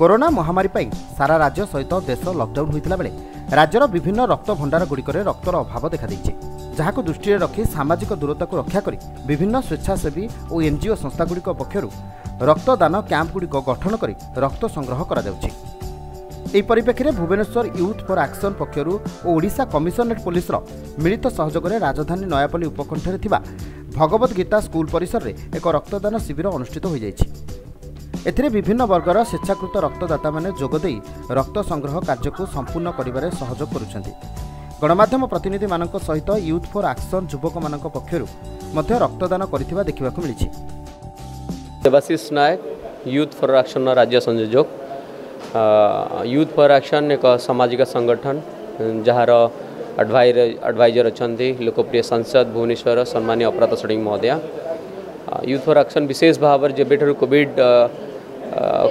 corona ମହାମାରୀ ପାଇଁ ସାରା ରାଜ୍ୟ ସହିତ ଦେଶ ଲକ୍ଡାଉନ୍ ହୋଇଥିଲା ବେଳେ ରାଜ୍ୟର ବିଭିନ୍ନ ରକ୍ତ ଭଣ୍ଡାରଗୁଡ଼ିକରେ ରକ୍ତର ଅଭାବ ଦେଖାଦେଇଛି ଯାହାକୁ ଦୃଷ୍ଟିରେ ରଖି ସାମାଜିକ ଦୂରତାକୁ ରକ୍ଷା କରି ବିଭିନ୍ନ ସ୍ୱେଚ୍ଛାସେବୀ ଓ ଏନ୍ଜିଓ ସଂସ୍ଥାଗୁଡ଼ିକ ପକ୍ଷରୁ ରକ୍ତଦାନ କ୍ୟାମ୍ପଗୁଡ଼ିକ ଗଠନ କରି ରକ୍ତ ସଂଗ୍ରହ କରାଯାଉଛି ଏହି ପରିପ୍ରେକ୍ଷୀରେ ଭୁବନେଶ୍ୱର ୟୁଥ୍ ଫର୍ ଆକ୍ସନ୍ ପକ୍ଷରୁ ଓ ଓଡ଼ିଶା କମିଶନରେଟ୍ ପୁଲିସର ମିଳିତ ସହଯୋଗରେ ରାଜଧାନୀ ନୟାପଲ୍ଲୀ ଉପକଣ୍ଠରେ ଥିବା ଭଗବତ ଗୀତା ସ୍କୁଲ ପରିସରରେ ଏକ ରକ୍ତଦାନ ଶିବିର ଅନୁଷ୍ଠିତ ହୋଇଯାଇଛି ଏଥିରେ ବିଭିନ୍ନ ବର୍ଗର ସ୍ୱେଚ୍ଛାକୃତ ରକ୍ତଦାତାମାନେ ଯୋଗଦେଇ ରକ୍ତ ସଂଗ୍ରହ କାର୍ଯ୍ୟକୁ ସମ୍ପୂର୍ଣ୍ଣ କରିବାରେ ସହଯୋଗ କରୁଛନ୍ତି ଗଣମାଧ୍ୟମ ପ୍ରତିନିଧିମାନଙ୍କ ସହିତ ୟୁଥ୍ ଫୋର୍ ଆକ୍ସନ୍ ଯୁବକମାନଙ୍କ ପକ୍ଷରୁ ମଧ୍ୟ ରକ୍ତଦାନ କରିଥିବା ଦେଖିବାକୁ ମିଳିଛି ଦେବାଶିଷ ନାୟକ ୟୁଥ୍ ଫର୍ ଆକ୍ସନ୍ର ରାଜ୍ୟ ସଂଯୋଜକ ୟୁଥ୍ ଫର୍ ଆକ୍ସନ୍ ଏକ ସାମାଜିକ ସଂଗଠନ ଯାହାର ଆଡ଼ଭାଇଜର ଅଛନ୍ତି ଲୋକପ୍ରିୟ ସାଂସଦ ଭୁବନେଶ୍ୱର ସମ୍ମାନୀୟ ଅପରାଧ ଷଡ଼ଙ୍ଗୀ ମହୋଦୟା ୟୁଥ୍ ଫର୍ ଆକ୍ସନ୍ ବିଶେଷ ଭାବରେ ଯେବେଠାରୁ କୋଭିଡ଼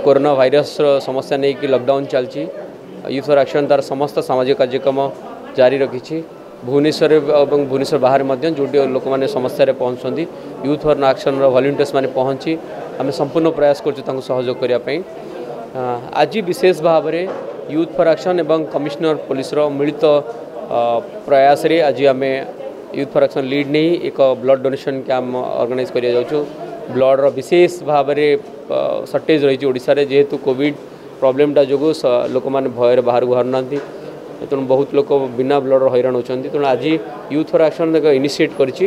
कोरोना भाईरस समस्या नहीं कि लकडाउन चलती यूथ फर आक्शन तार समस्त सामाजिक कार्यक्रम जारी रखी भुवनेश्वर और भुवनेश्वर बाहर जो लोक मैंने समस्या पहुँचते यूथ फर आक्शन भलेंटियर्स मैंने पहुँची आम संपूर्ण प्रयास करजोग आज विशेष भाव में यूथ फर आक्शन और कमिशनर पुलिस मिलित प्रयास आज आम यूथ फर आक्शन लीड नहीं एक ब्लड डोनेसन क्या अर्गानाइज कर ବ୍ଲଡ଼ର ବିଶେଷ ଭାବରେ ସର୍ଟେଜ୍ ରହିଛି ଓଡ଼ିଶାରେ ଯେହେତୁ କୋଭିଡ଼ ପ୍ରୋବ୍ଲେମଟା ଯୋଗୁଁ ଲୋକମାନେ ଭୟରେ ବାହାରକୁ ବାହାରୁନାହାନ୍ତି ତେଣୁ ବହୁତ ଲୋକ ବିନା ବ୍ଲଡ଼ର ହଇରାଣ ହେଉଛନ୍ତି ତେଣୁ ଆଜି ୟୁଥ୍ ଫର୍ ଆକ୍ସନ୍ ଏକ ଇନିସିଏଟ୍ କରିଛି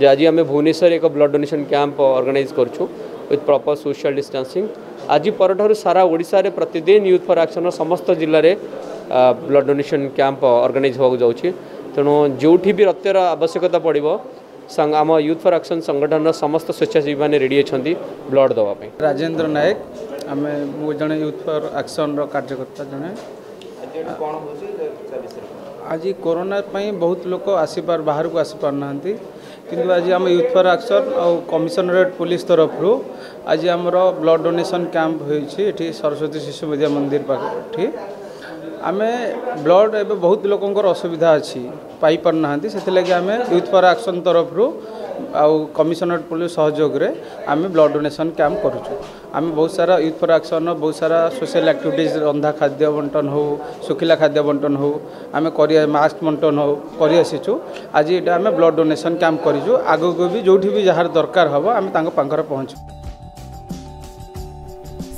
ଯେ ଆଜି ଆମେ ଭୁବନେଶ୍ୱରରେ ଏକ ବ୍ଲଡ଼ ଡୋନେସନ୍ କ୍ୟାମ୍ପ ଅର୍ଗାନାଇଜ୍ କରୁଛୁ ୱିଥ୍ ପ୍ରପର୍ ସୋସିଆଲ୍ ଡିଷ୍ଟାନ୍ସିଂ ଆଜି ପରଠାରୁ ସାରା ଓଡ଼ିଶାରେ ପ୍ରତିଦିନ ୟୁଥ୍ ଫର୍ ଆକ୍ସନ୍ର ସମସ୍ତ ଜିଲ୍ଲାରେ ବ୍ଲଡ଼ ଡୋନେସନ୍ କ୍ୟାମ୍ପ ଅର୍ଗାନାଇଜ୍ ହେବାକୁ ଯାଉଛି ତେଣୁ ଯେଉଁଠି ବି ରକ୍ତର ଆବଶ୍ୟକତା ପଡ଼ିବ आम यूथ फर आक्शन संगठन समस्त स्वेच्छासेवी मैंने रेडी अच्छा ब्लड देवाई राजेन्द्र नायक आम जन यूथ फर आक्शन कार्यकर्ता जड़े आज कोरोना बहुत लोग आसपार बाहर को आसपार ना किंतु आज आम यूथ फर आक्शन आ कमिशनरेट पुलिस तरफ आज आमर ब्लड डोनेसन कैंप हो सरस्वती शिशु विद्या मंदिर पाखे ଆମେ ବ୍ଲଡ଼ ଏବେ ବହୁତ ଲୋକଙ୍କର ଅସୁବିଧା ଅଛି ପାଇପାରୁନାହାନ୍ତି ସେଥିଲାଗି ଆମେ ୟୁଥ୍ ପାୱାର ଆକ୍ସନ୍ ତରଫରୁ ଆଉ କମିଶନରେଟ୍ ପୋଲିସ ସହଯୋଗରେ ଆମେ ବ୍ଲଡ଼ ଡୋନେସନ୍ କ୍ୟାମ୍ପ କରୁଛୁ ଆମେ ବହୁତ ସାରା ୟୁଥ୍ ଫର୍ ଆକ୍ସନ୍ର ବହୁତ ସାରା ସୋସିଆଲ ଆକ୍ଟିଭିଟିଜ୍ ରନ୍ଧା ଖାଦ୍ୟ ବଣ୍ଟନ ହେଉ ଶୁଖିଲା ଖାଦ୍ୟ ବଣ୍ଟନ ହେଉ ଆମେ କରି ମାସ୍କ ବଣ୍ଟନ ହେଉ କରିଆସିଛୁ ଆଜି ଏଇଟା ଆମେ ବ୍ଲଡ଼ ଡୋନେସନ୍ କ୍ୟାମ୍ପ କରିଛୁ ଆଗକୁ ବି ଯେଉଁଠି ବି ଯାହାର ଦରକାର ହେବ ଆମେ ତାଙ୍କ ପାଖରେ ପହଞ୍ଚିବୁ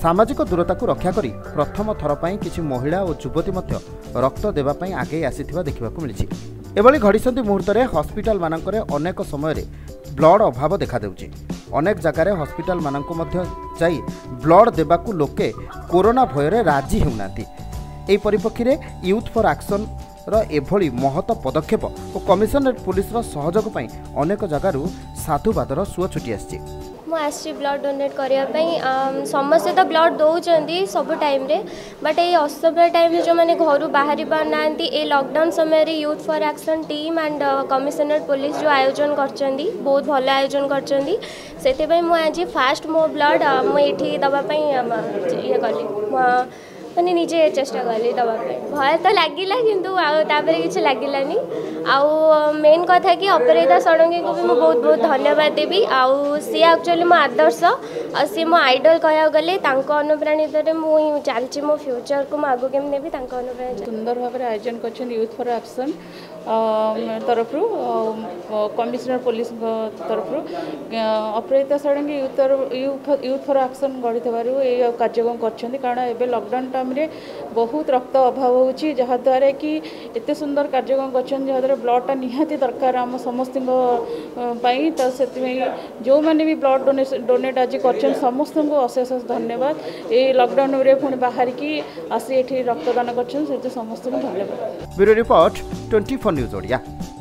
ସାମାଜିକ ଦୂରତାକୁ ରକ୍ଷା କରି ପ୍ରଥମ ଥର ପାଇଁ କିଛି ମହିଳା ଓ ଯୁବତୀ ମଧ୍ୟ ରକ୍ତ ଦେବା ପାଇଁ ଆଗେଇ ଆସିଥିବା ଦେଖିବାକୁ ମିଳିଛି ଏଭଳି ଘଡ଼ିସନ୍ଧି ମୁହୂର୍ତ୍ତରେ ହସ୍ପିଟାଲମାନଙ୍କରେ ଅନେକ ସମୟରେ ବ୍ଲଡ଼ ଅଭାବ ଦେଖାଦେଉଛି ଅନେକ ଜାଗାରେ ହସ୍ପିଟାଲମାନଙ୍କୁ ମଧ୍ୟ ଯାଇ ବ୍ଲଡ଼ ଦେବାକୁ ଲୋକେ କରୋନା ଭୟରେ ରାଜି ହେଉନାହାନ୍ତି ଏହି ପରିପ୍ରେକ୍ଷୀରେ ୟୁଥ୍ ଫର୍ ଆକ୍ସନ୍ର ଏଭଳି ମହତ ପଦକ୍ଷେପ ଓ କମିଶନରେଟ୍ ପୁଲିସର ସହଯୋଗ ପାଇଁ ଅନେକ ଜାଗାରୁ ସାଧୁବାଦର ସୁଅ ଛୁଟି ଆସିଛି ମୁଁ ଆସିଛି ବ୍ଲଡ଼ ଡୋନେଟ୍ କରିବା ପାଇଁ ସମସ୍ତେ ତ ବ୍ଲଡ଼ ଦେଉଛନ୍ତି ସବୁ ଟାଇମ୍ରେ ବଟ୍ ଏଇ ଅସମୟ ଟାଇମ୍ରେ ଯେଉଁମାନେ ଘରୁ ବାହାରି ପାରୁନାହାନ୍ତି ଏଇ ଲକଡାଉନ୍ ସମୟରେ youth for action team and commissionerate police ଯେଉଁ ଆୟୋଜନ କରିଛନ୍ତି ବହୁତ ଭଲ ଆୟୋଜନ କରିଛନ୍ତି ସେଥିପାଇଁ ମୁଁ ଆଜି ଫାଷ୍ଟ ମୋ ବ୍ଲଡ଼ ମୁଁ ଏଇଠି ଦେବା ପାଇଁ ଇଏ କଲି ମାନେ ନିଜେ ଚେଷ୍ଟା କଲି ଦେବା ପାଇଁ ଭୟ ତ ଲାଗିଲା କିନ୍ତୁ ଆଉ ତାପରେ କିଛି ଲାଗିଲାନି ଆଉ ମେନ୍ କଥା କି ଅପରାଜିତା ଷଡ଼ଙ୍ଗୀଙ୍କୁ ବି ମୁଁ ବହୁତ ବହୁତ ଧନ୍ୟବାଦ ଦେବି ଆଉ ସିଏ ଆକ୍ଚୁଆଲି ମୋ ଆଦର୍ଶ ଆଉ ସିଏ ମୋ ଆଇଡଲ୍ କହିବାକୁ ଗଲେ ତାଙ୍କ ଅନୁପ୍ରାଣିତରେ ମୁଁ ଚାଲିଛି ମୋ ଫ୍ୟୁଚର୍କୁ ମୁଁ ଆଗକୁ କେମିତି ନେବି ତାଙ୍କ ଅନୁପ୍ରାଣିତ ସୁନ୍ଦର ଭାବରେ ଆୟୋଜନ କରିଛନ୍ତି ୟୁଥ୍ ଫର୍ ଆକ୍ସନ୍ ତରଫରୁ କମିଶନର ପୋଲିସଙ୍କ ତରଫରୁ ଅପରାଜିତା ଷଡ଼ଙ୍ଗୀ ୟୁଥର ୟୁଥ୍ ଫର ଆକ୍ସନ୍ ଗଢ଼ିଥିବାରୁ ଏଇ କାର୍ଯ୍ୟକ୍ରମ କରିଛନ୍ତି କାରଣ ଏବେ ଲକଡାଉନ୍ ଟାଇମ୍ରେ ବହୁତ ରକ୍ତ ଅଭାବ ହେଉଛି ଯାହାଦ୍ୱାରା କି ଏତେ ସୁନ୍ଦର କାର୍ଯ୍ୟକ୍ରମ କରିଛନ୍ତି ଯାହାଦ୍ୱାରା ବ୍ଲଡ଼୍ଟା ନିହାତି ଦରକାର ଆମ ସମସ୍ତଙ୍କ ପାଇଁ ତ ସେଥିପାଇଁ ଯେଉଁମାନେ ବି ବ୍ଲଡ଼୍ ଡୋନେଟ୍ ଆଜି କରିଛନ୍ତି ସମସ୍ତଙ୍କୁ ଅଶେଷ ଧନ୍ୟବାଦ ଏଇ ଲକଡାଉନ୍ରେ ପୁଣି ବାହାରିକି ଆସି ଏଠି ରକ୍ତଦାନ କରିଛନ୍ତି ସେଥିପାଇଁ ସମସ୍ତଙ୍କୁ ଧନ୍ୟବାଦ bureau report twenty four news Odia